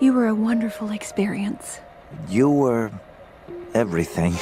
You were a wonderful experience. You were... everything.